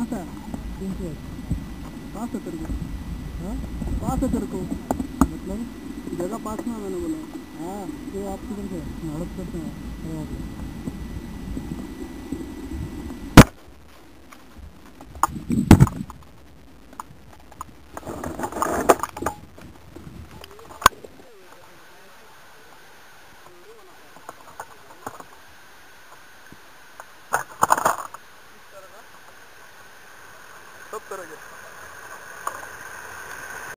हाँ सर तीन सौ पाँच सौ तेरे को हाँ पाँच सौ तेरे को? मतलब जगह पास में मैंने बोला। आप Thank you. helicóptero ya.